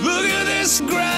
Look at this grass.